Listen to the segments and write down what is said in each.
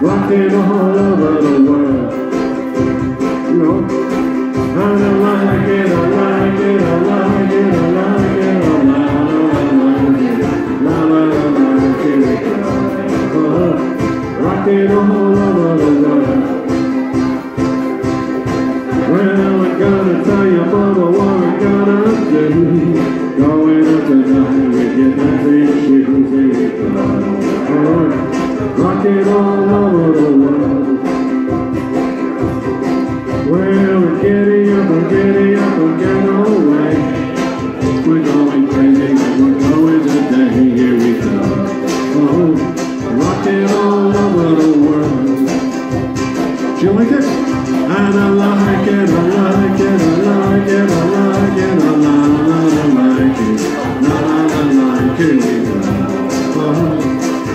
rocking all over the world. You know, I like it, I like it, I like it, I like it, I like it, la la, here we go. Uh, rocking all over the world. Well, I'm gonna tell you, Mama, what we're gonna do. You like it? And I like it, I like it, I like it, I like it, I like it, la like it, la like it, go. Oh,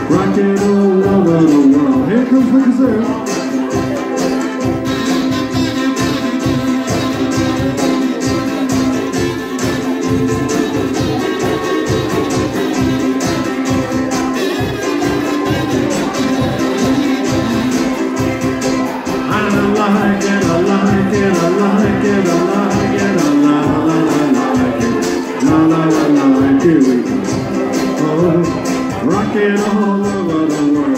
rocking all over the world. Here comes the Oh, rocking all over the world.